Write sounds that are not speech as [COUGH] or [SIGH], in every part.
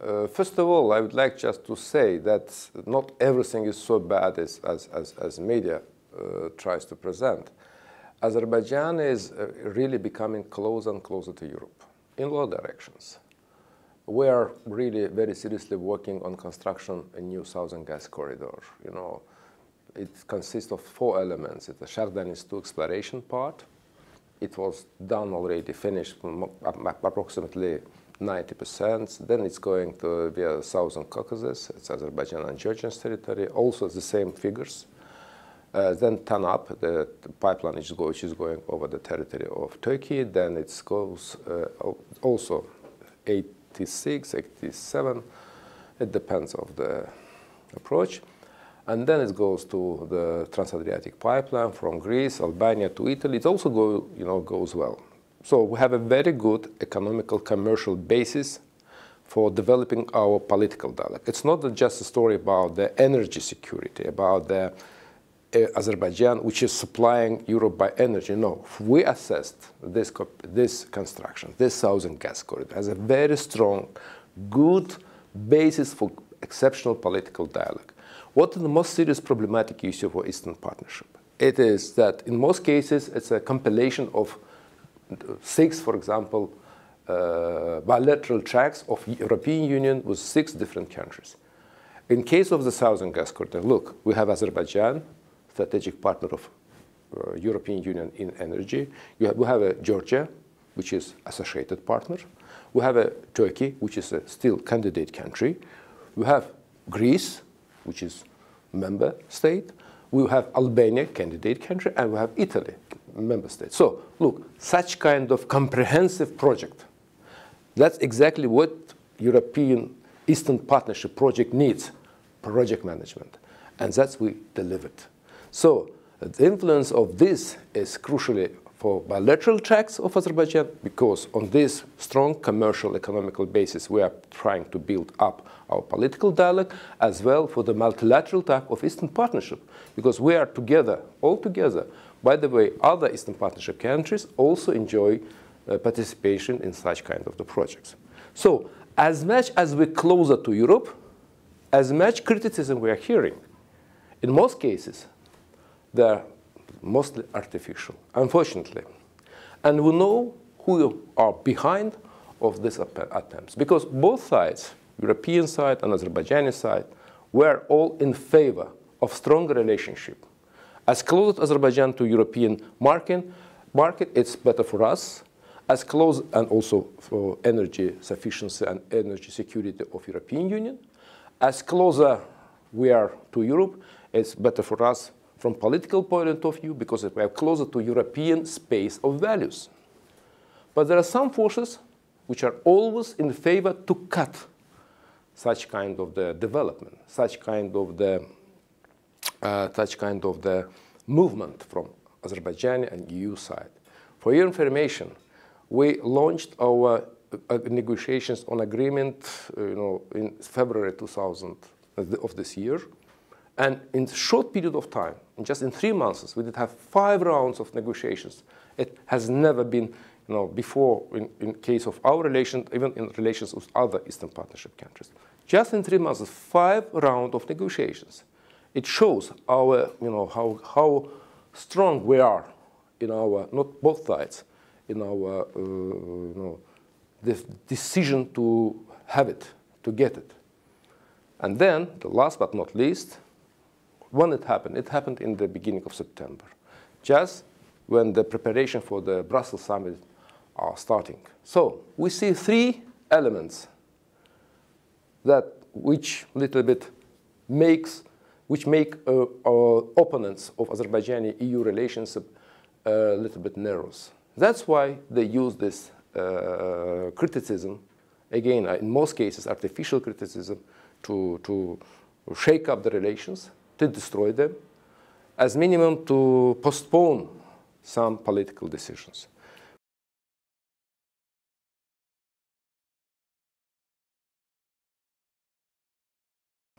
Uh, first of all, I would like just to say that not everything is so bad as, as, as, as media uh, tries to present. Azerbaijan is uh, really becoming closer and closer to Europe in all directions. We are really very seriously working on construction a new southern gas corridor. You know, it consists of four elements. It's the Shah Deniz 2 exploration part. It was done already, finished approximately 90%. Then it's going to be a southern Caucasus. It's Azerbaijan and Georgian territory. Also the same figures. Uh, then TANAP, the, the pipeline is go, which is going over the territory of Turkey. Then it goes uh, also 86, 87. It depends of the approach. And then it goes to the Trans-Adriatic pipeline from Greece, Albania to Italy. It also go, you know, goes well. So we have a very good economical, commercial basis for developing our political dialogue. It's not just a story about the energy security, about the uh, Azerbaijan, which is supplying Europe by energy. No, we assessed this, this construction, this southern gas corridor, has a very strong, good basis for exceptional political dialogue. What is the most serious problematic issue for Eastern Partnership? It is that in most cases, it's a compilation of six, for example, uh, bilateral tracks of European Union with six different countries. In case of the Southern Gas Corridor, look, we have Azerbaijan, strategic partner of uh, European Union in energy. Have, we have a Georgia, which is associated partner. We have a Turkey, which is a still candidate country. We have Greece, which is member state. We have Albania, candidate country, and we have Italy, member states. So look, such kind of comprehensive project, that's exactly what European Eastern Partnership project needs, project management. And that's we delivered. So the influence of this is crucially for bilateral tracks of Azerbaijan because on this strong commercial economical basis we are trying to build up our political dialogue as well for the multilateral type of Eastern Partnership because we are together, all together. By the way, other Eastern Partnership countries also enjoy uh, participation in such kind of the projects. So as much as we're closer to Europe, as much criticism we are hearing. In most cases, they're mostly artificial, unfortunately. And we know who are behind of these attempts because both sides, European side and Azerbaijani side, were all in favor of strong relationship. As close as Azerbaijan to European market, market, it's better for us. As close and also for energy sufficiency and energy security of European Union. As closer we are to Europe, it's better for us from political point of view because we are closer to European space of values. But there are some forces which are always in favor to cut such kind of the development, such kind of the such kind of the movement from Azerbaijan and EU side. For your information, we launched our uh, negotiations on agreement, uh, you know, in February 2000 of this year. And in a short period of time, just in three months, we did have five rounds of negotiations. It has never been you know, before in, in case of our relations, even in relations with other Eastern Partnership countries. Just in three months, five rounds of negotiations. It shows our, you know, how, how strong we are in our, not both sides, in our, uh, you know, the decision to have it, to get it. And then, the last but not least, when it happened, it happened in the beginning of September, just when the preparation for the Brussels summit are starting. So we see three elements that which little bit makes which make uh, uh, opponents of Azerbaijani EU relations a little bit narrows. That's why they use this uh, criticism, again, in most cases, artificial criticism, to, to shake up the relations to destroy them, as minimum to postpone some political decisions.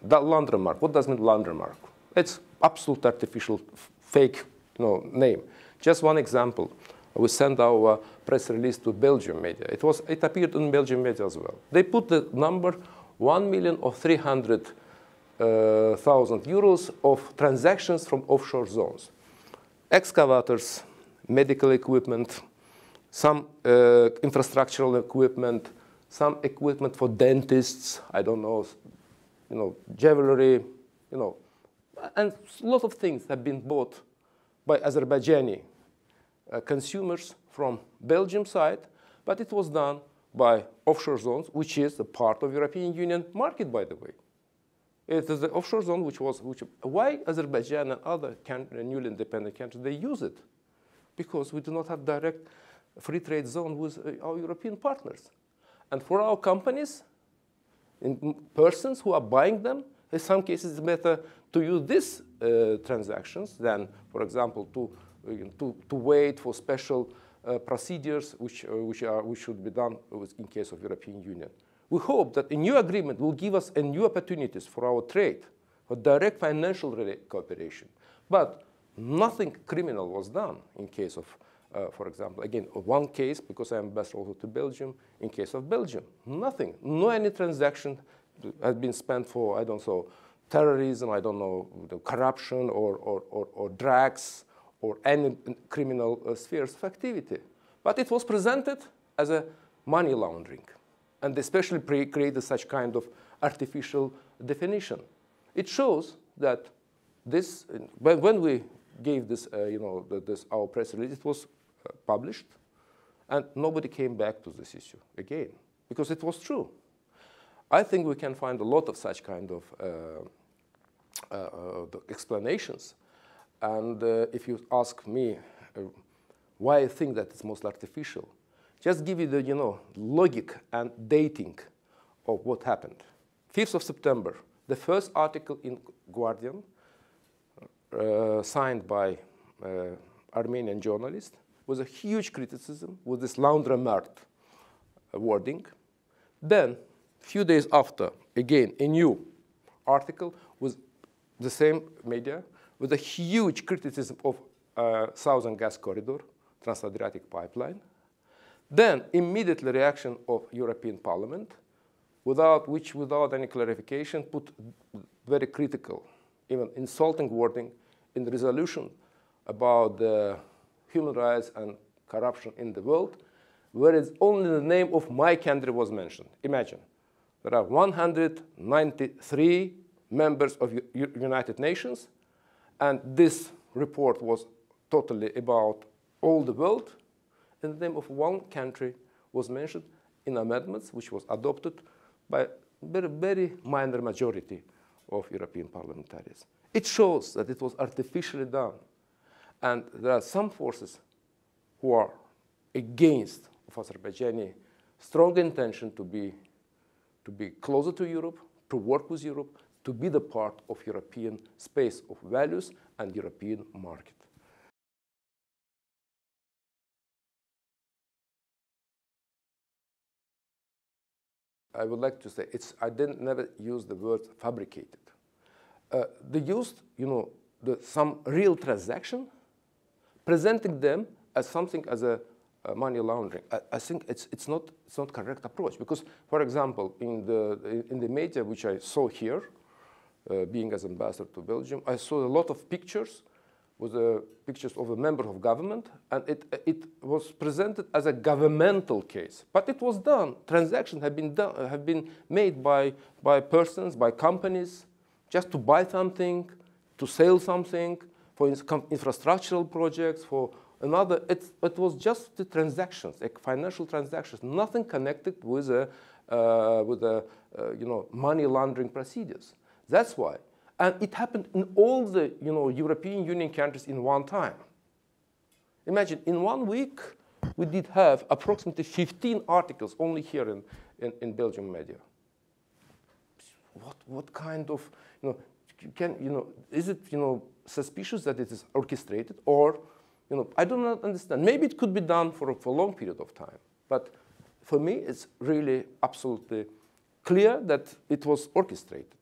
The laundromat, what does mean laundromat? It's absolute artificial fake you know, name. Just one example. We sent our press release to Belgium media. It, was, it appeared in Belgian media as well. They put the number 1 million or 300 uh, thousand euros of transactions from offshore zones. Excavators, medical equipment, some uh, infrastructural equipment, some equipment for dentists, I don't know, you know, jewelry, you know, and a lot of things have been bought by Azerbaijani uh, consumers from Belgium side, but it was done by offshore zones, which is a part of European Union market, by the way. It is the offshore zone which was, which, why Azerbaijan and other country, newly independent countries, they use it? Because we do not have direct free trade zone with uh, our European partners. And for our companies, in persons who are buying them, in some cases it's better to use these uh, transactions than, for example, to, uh, to, to wait for special uh, procedures which, uh, which, are, which should be done in case of European Union. We hope that a new agreement will give us a new opportunities for our trade, for direct financial cooperation. But nothing criminal was done in case of, uh, for example, again, one case, because I am ambassador also to Belgium, in case of Belgium, nothing. No any transaction has been spent for, I don't know, terrorism, I don't know, corruption or, or, or, or drugs or any criminal uh, spheres of activity. But it was presented as a money laundering and especially created such kind of artificial definition. It shows that this, when we gave this, uh, you know, this, our press release, it was published, and nobody came back to this issue again, because it was true. I think we can find a lot of such kind of uh, uh, uh explanations. And uh, if you ask me why I think that it's most artificial, just give you the you know, logic and dating of what happened. 5th of September, the first article in Guardian, uh, signed by uh, Armenian journalist, was a huge criticism with this laundromat wording. Then, a few days after, again, a new article with the same media with a huge criticism of uh, Southern Gas Corridor, Trans-Adriatic Pipeline. Then immediately reaction of European Parliament, without which, without any clarification, put very critical, even insulting wording in the resolution about the human rights and corruption in the world, whereas only the name of my country was mentioned. Imagine, there are 193 members of U United Nations, and this report was totally about all the world, and the name of one country was mentioned in amendments, which was adopted by very, very minor majority of European parliamentarians. It shows that it was artificially done. And there are some forces who are against of Azerbaijani strong intention to be, to be closer to Europe, to work with Europe, to be the part of European space of values and European market. I would like to say, it's, I didn't never use the word fabricated. Uh, they used, you know, the, some real transaction, presenting them as something as a, money laundering. I, I, think it's, it's, not, it's not correct approach because, for example, in the, in the media which I saw here, uh, being as ambassador to Belgium, I saw a lot of pictures with uh, pictures of a member of government, and it, it was presented as a governmental case. But it was done. Transactions have been, done, have been made by, by persons, by companies, just to buy something, to sell something, for infrastructural projects, for another. It, it was just the transactions, like financial transactions, nothing connected with, a, uh, with a, uh, you know, money laundering procedures. That's why and it happened in all the you know, European Union countries in one time. Imagine, in one week, we did have approximately 15 articles only here in, in, in Belgium media. What, what kind of, you know, can, you know, is it, you know, suspicious that it is orchestrated or, you know, I do not understand. Maybe it could be done for, for a long period of time. But for me, it's really absolutely clear that it was orchestrated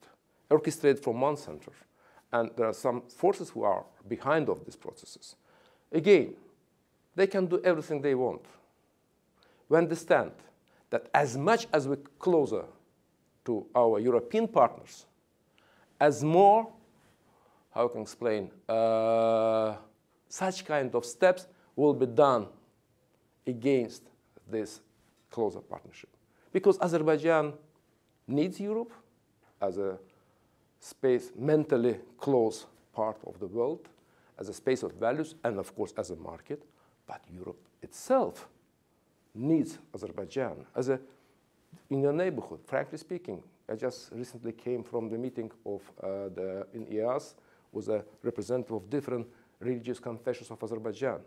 orchestrated from one center. And there are some forces who are behind of these processes. Again, they can do everything they want. We understand that as much as we're closer to our European partners as more, how can I explain, uh, such kind of steps will be done against this closer partnership. Because Azerbaijan needs Europe as a space mentally close part of the world, as a space of values, and of course as a market. But Europe itself needs Azerbaijan as a in your neighborhood. Frankly speaking, I just recently came from the meeting of uh, the in EAS with a representative of different religious confessions of Azerbaijan.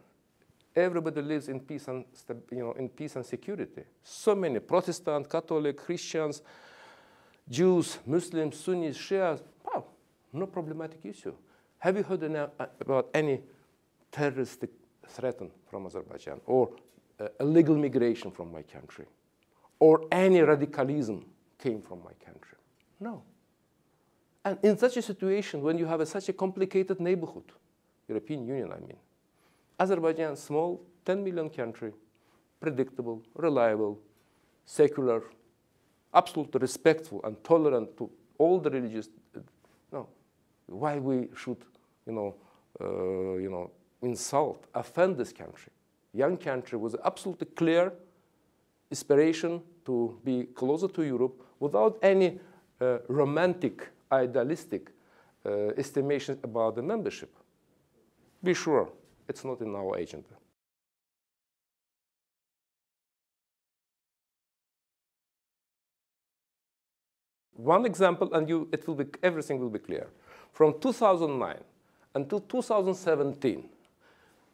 Everybody lives in peace and you know in peace and security. So many Protestant, Catholic, Christians, Jews, Muslims, Sunnis, Shias. Wow, no problematic issue. Have you heard uh, about any terroristic threat from Azerbaijan or uh, illegal migration from my country or any radicalism came from my country? No. And in such a situation, when you have a, such a complicated neighborhood, European Union, I mean, Azerbaijan, small, 10 million country, predictable, reliable, secular, absolutely respectful and tolerant to all the religious. No, why we should, you know, uh, you know, insult, offend this country? Young country with absolutely clear aspiration to be closer to Europe without any uh, romantic, idealistic uh, estimation about the membership. Be sure it's not in our agenda. One example, and you, it will be, everything will be clear. From 2009 until 2017,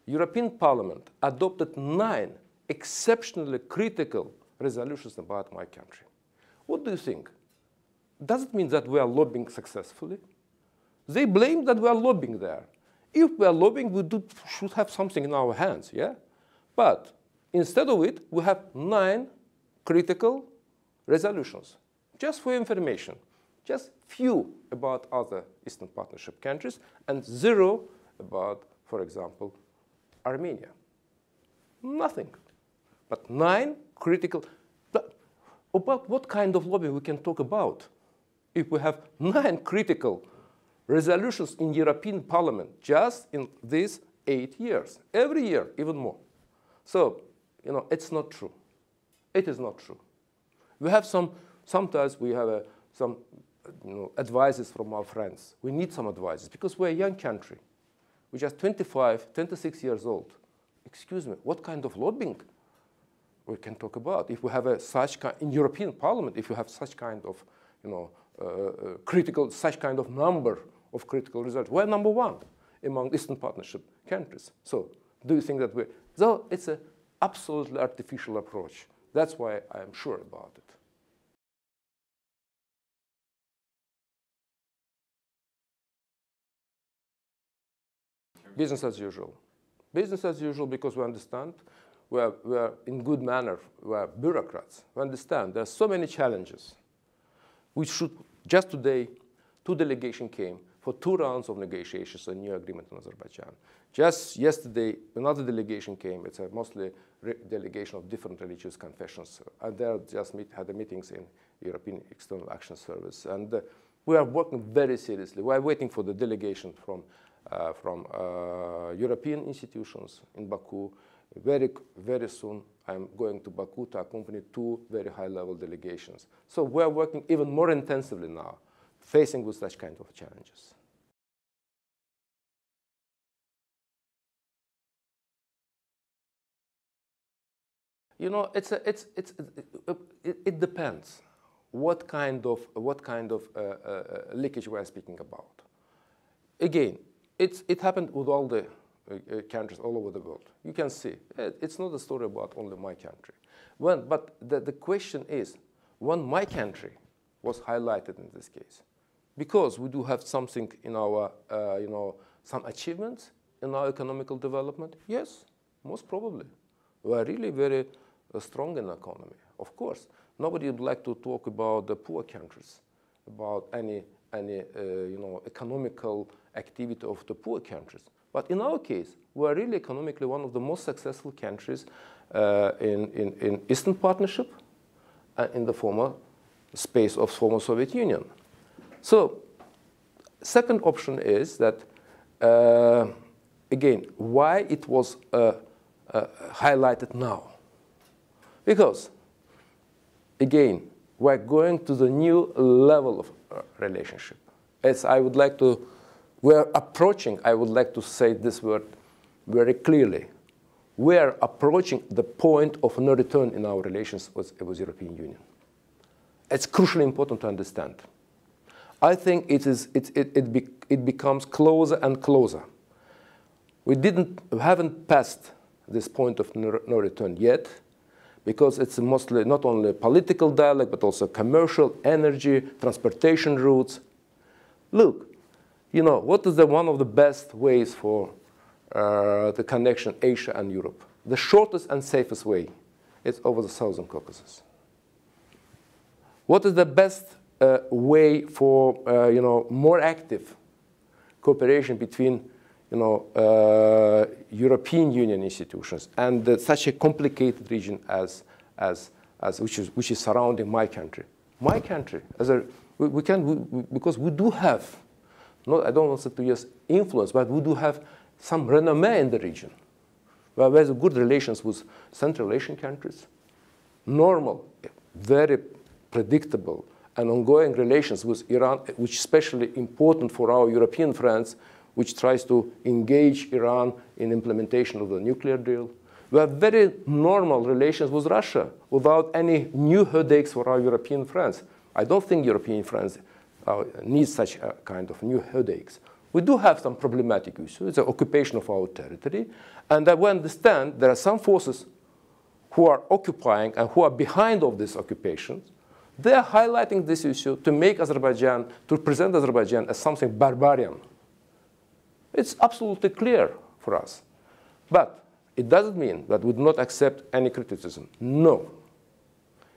European Parliament adopted nine exceptionally critical resolutions about my country. What do you think? Does it mean that we are lobbying successfully? They blame that we are lobbying there. If we are lobbying, we do, should have something in our hands, yeah? But instead of it, we have nine critical resolutions. Just for information, just few about other Eastern Partnership countries and zero about, for example, Armenia. Nothing. But nine critical. About what kind of lobbying we can talk about if we have [LAUGHS] nine critical resolutions in European Parliament just in these eight years, every year, even more. So, you know, it's not true. It is not true. We have some, sometimes we have a, some you know, advices from our friends. We need some advices because we're a young country. We're just 25, 26 years old. Excuse me, what kind of lobbying we can talk about? If we have a such kind, in European Parliament, if you have such kind of, you know, uh, uh, critical, such kind of number of critical results. We're number one among Eastern Partnership countries. So do you think that we, though it's an absolutely artificial approach. That's why I am sure about it. Business as usual. Business as usual because we understand we are, in good manner, we are bureaucrats. We understand there are so many challenges. We should, just today, two delegations came for two rounds of negotiations on new agreement in Azerbaijan. Just yesterday, another delegation came. It's a mostly delegation of different religious confessions. And they just meet, had the meetings in European External Action Service. And uh, we are working very seriously. We are waiting for the delegation from, uh, from uh, European institutions in Baku. Very, very soon, I'm going to Baku to accompany two very high-level delegations. So we are working even more intensively now, facing with such kind of challenges. You know, it's a, it's, it's, it, it, depends what kind of, what kind of uh, uh, leakage we are speaking about. Again, it's, it happened with all the uh, countries all over the world. You can see, it, it's not a story about only my country. When, but the, the question is, when my country was highlighted in this case, because we do have something in our, uh, you know, some achievements in our economical development, yes, most probably. We are really very a strong in economy. Of course, nobody would like to talk about the poor countries, about any, any uh, you know, economical activity of the poor countries. But in our case, we are really economically one of the most successful countries uh, in, in, in Eastern Partnership and in the former space of former Soviet Union. So second option is that, uh, again, why it was uh, uh, highlighted now? Because, again, we're going to the new level of uh, relationship. As I would like to, we're approaching, I would like to say this word very clearly. We're approaching the point of no return in our relations with, with European Union. It's crucially important to understand. I think it, is, it, it, it, be, it becomes closer and closer. We didn't, we haven't passed this point of no, no return yet, because it's mostly not only political dialogue, but also commercial, energy, transportation routes. Look, you know, what is the, one of the best ways for uh, the connection Asia and Europe? The shortest and safest way is over the Southern Caucasus. What is the best uh, way for, uh, you know, more active cooperation between you know, uh, European Union institutions and such a complicated region as, as, as which, is, which is surrounding my country. My country, as a, we, we can, we, because we do have, not, I don't want to use influence, but we do have some renommee in the region. We have good relations with Central Asian countries, normal, very predictable, and ongoing relations with Iran, which is especially important for our European friends, which tries to engage Iran in implementation of the nuclear deal. We have very normal relations with Russia without any new headaches for our European friends. I don't think European friends uh, need such a kind of new headaches. We do have some problematic issues. The occupation of our territory. And we understand there are some forces who are occupying and who are behind of these occupations. They are highlighting this issue to make Azerbaijan, to present Azerbaijan as something barbarian. It's absolutely clear for us. But it doesn't mean that we do not accept any criticism. No.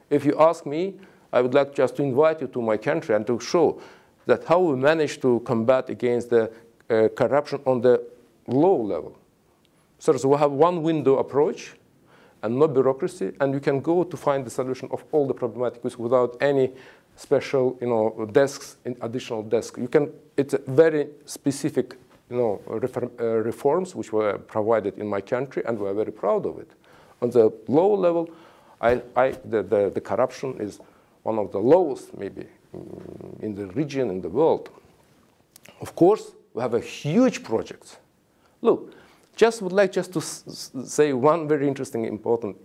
If you ask me, I would like just to invite you to my country and to show that how we manage to combat against the uh, corruption on the low level. So, so we have one window approach and no bureaucracy, and you can go to find the solution of all the problematic issues without any special, you know, desks, additional desks. You can, it's very specific you know, reform, uh, reforms which were provided in my country, and we are very proud of it. On the low level, I, I, the, the, the, corruption is one of the lowest, maybe, mm, in the region, in the world. Of course, we have a huge project. Look, just would like just to say one very interesting, important.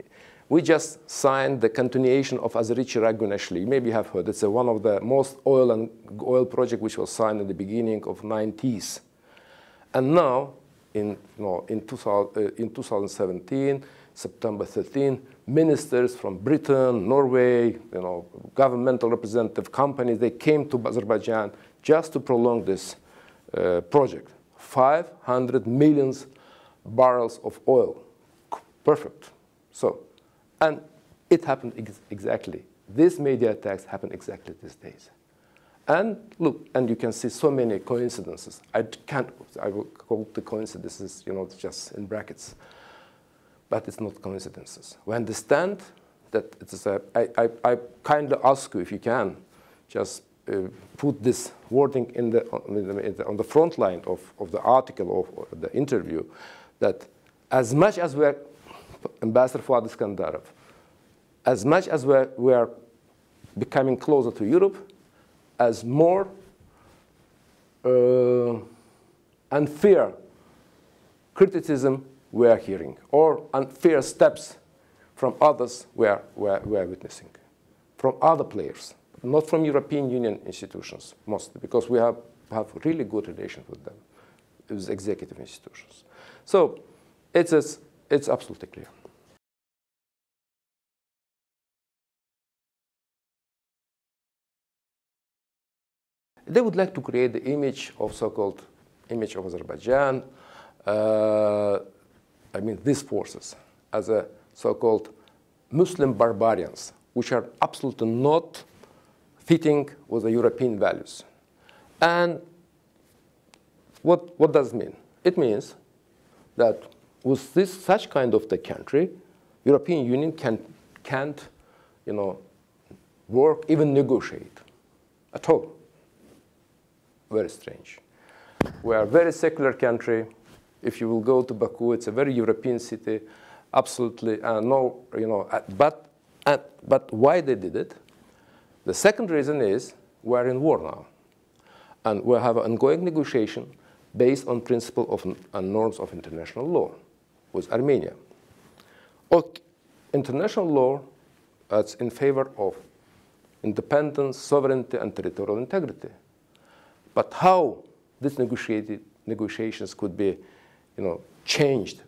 We just signed the continuation of Azeri-Chirag-Gunashli. Maybe you have heard. It's a, one of the most oil and oil project which was signed in the beginning of 90s. And now, in, in, 2000, uh, in 2017, September 13, ministers from Britain, Norway, you know, governmental representative companies, they came to Azerbaijan just to prolong this uh, project. 500 million barrels of oil. Perfect. So, and it happened ex exactly. These media attacks happened exactly these days. And look, and you can see so many coincidences. I can't, I will call the coincidences, you know, just in brackets. But it's not coincidences. We understand that it's a, I, I, I kindly ask you if you can, just uh, put this wording in the, on, the, on the front line of, of the article of the interview, that as much as we're, Ambassador Fuad Isgandarov, as much as we're, we're becoming closer to Europe, as more uh, unfair criticism we are hearing or unfair steps from others we are, we are, we are witnessing, from other players, not from European Union institutions mostly, because we have, have really good relations with them, with executive institutions. So it's, it's absolutely clear. They would like to create the image of so-called image of Azerbaijan, uh, I mean these forces, as a so-called Muslim barbarians, which are absolutely not fitting with the European values. And what, what does it mean? It means that with this such kind of the country, European Union can, can't, you know, work, even negotiate at all. Very strange. We are a very secular country. If you will go to Baku, it's a very European city, absolutely uh, no, you know, uh, but, uh, but why they did it? The second reason is we're in war now. And we have an ongoing negotiation based on principle of and norms of international law with Armenia. Okay, international law that's in favor of independence, sovereignty, and territorial integrity. But how these negotiated negotiations could be you know, changed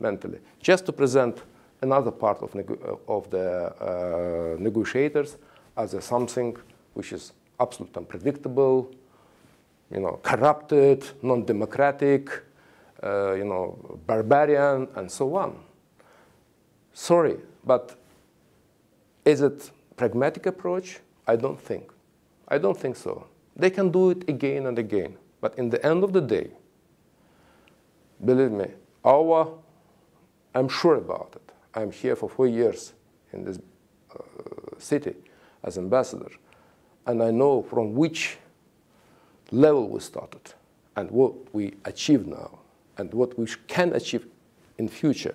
mentally. Just to present another part of, of the uh, negotiators as a something which is absolutely unpredictable, you know, corrupted, non-democratic, uh, you know, barbarian, and so on. Sorry, but is it pragmatic approach? I don't think. I don't think so. They can do it again and again. But in the end of the day, believe me, our, I'm sure about it. I'm here for four years in this uh, city as ambassador. And I know from which level we started and what we achieve now and what we can achieve in future.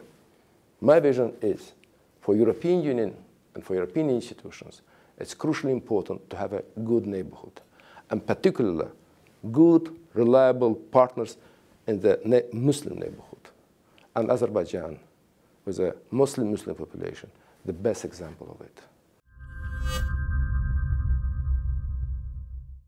My vision is for European Union and for European institutions, it's crucially important to have a good neighborhood, and particularly good, reliable partners in the Muslim neighborhood. And Azerbaijan, with a Muslim-Muslim population, the best example of it.